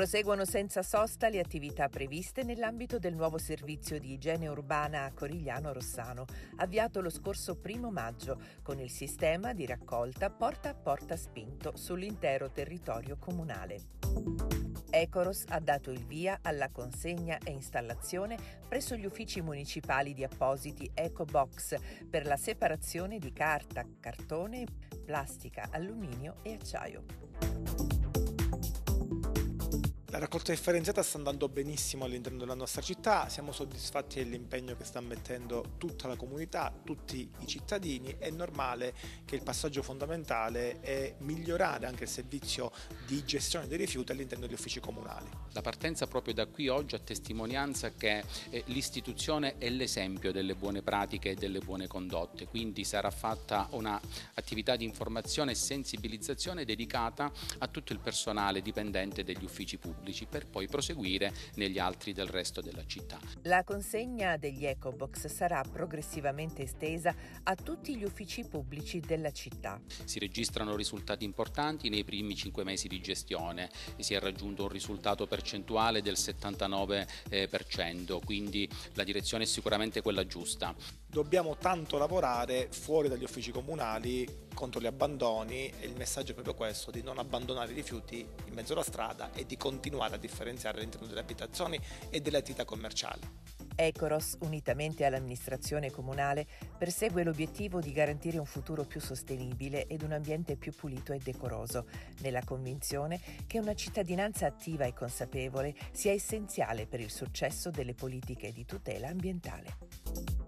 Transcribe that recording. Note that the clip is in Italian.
Proseguono senza sosta le attività previste nell'ambito del nuovo servizio di igiene urbana a Corigliano Rossano, avviato lo scorso primo maggio, con il sistema di raccolta porta a porta spinto sull'intero territorio comunale. Ecoros ha dato il via alla consegna e installazione presso gli uffici municipali di appositi EcoBox per la separazione di carta, cartone, plastica, alluminio e acciaio. La raccolta differenziata sta andando benissimo all'interno della nostra città, siamo soddisfatti dell'impegno che sta mettendo tutta la comunità, tutti i cittadini, è normale che il passaggio fondamentale è migliorare anche il servizio di gestione dei rifiuti all'interno degli uffici comunali. La partenza proprio da qui oggi a testimonianza che eh, l'istituzione è l'esempio delle buone pratiche e delle buone condotte, quindi sarà fatta un'attività di informazione e sensibilizzazione dedicata a tutto il personale dipendente degli uffici pubblici pubblici per poi proseguire negli altri del resto della città. La consegna degli EcoBox sarà progressivamente estesa a tutti gli uffici pubblici della città. Si registrano risultati importanti nei primi cinque mesi di gestione, si è raggiunto un risultato percentuale del 79%, quindi la direzione è sicuramente quella giusta. Dobbiamo tanto lavorare fuori dagli uffici comunali contro gli abbandoni e il messaggio è proprio questo, di non abbandonare i rifiuti in mezzo alla strada e di continuare a differenziare all'interno delle abitazioni e delle attività commerciali. Ecoros, unitamente all'amministrazione comunale, persegue l'obiettivo di garantire un futuro più sostenibile ed un ambiente più pulito e decoroso, nella convinzione che una cittadinanza attiva e consapevole sia essenziale per il successo delle politiche di tutela ambientale.